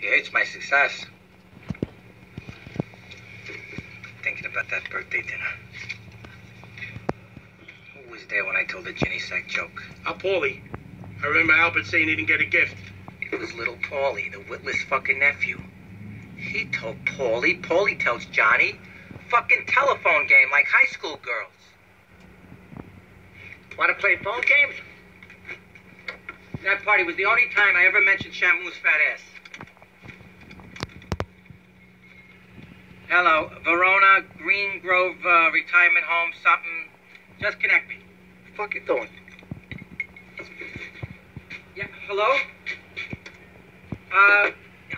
He hates my success. Thinking about that birthday dinner. Who was there when I told the Ginny sack joke? Uh, Paulie. I remember Albert saying he didn't get a gift. It was little Paulie, the witless fucking nephew. He told Paulie, Paulie tells Johnny. Fucking telephone game like high school girls. Want to play phone games? That party was the only time I ever mentioned Shamu's fat ass. Hello, Verona Green Grove uh, Retirement Home, something. Just connect me. Fuck you doing? Yeah, hello? Uh,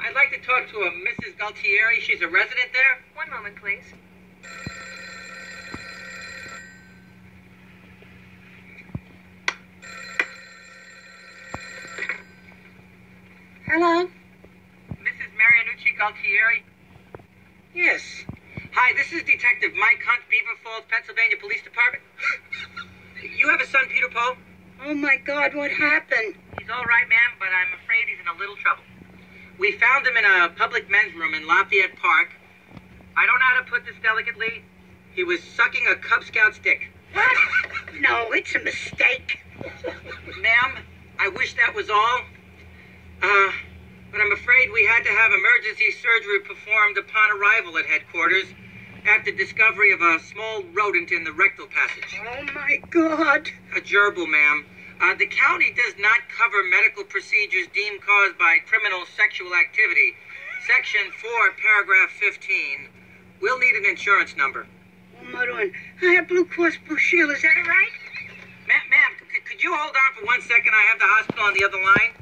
I'd like to talk to a Mrs. Gualtieri. She's a resident there. One moment, please. Hello? Mrs. Marianucci Gualtieri? Yes. Hi, this is Detective Mike Hunt, Beaver Falls, Pennsylvania Police Department. you have a son, Peter Paul? Oh my God, what happened? He's all right, ma'am, but I'm afraid he's in a little trouble. We found him in a public men's room in Lafayette Park. I don't know how to put this delicately. He was sucking a Cub Scout stick. What? No, it's a mistake. Ma'am, I wish that was all. Uh, but I'm afraid we had to have emergency surgery performed upon arrival at headquarters after discovery of a small rodent in the rectal passage. Oh my God. A gerbil, ma'am. Uh, the county does not cover medical procedures deemed caused by criminal sexual activity. Section 4, paragraph 15. We'll need an insurance number. Oh, Maroon, I have Blue Cross Blue Shield, is that all right? Ma- ma'am, c- could you hold on for one second? I have the hospital on the other line.